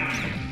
fight!